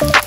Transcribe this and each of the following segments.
you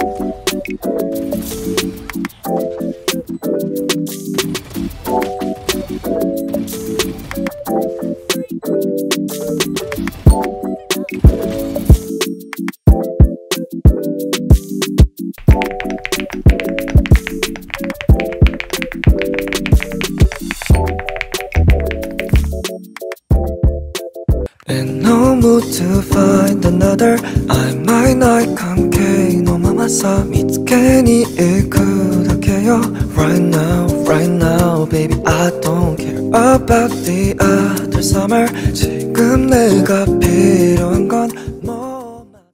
Thank you. would to find another. I might not come K no mama sa mitskeni 그렇게요. Right now, right now baby I don't care about the other summer. 지금 내가 필요한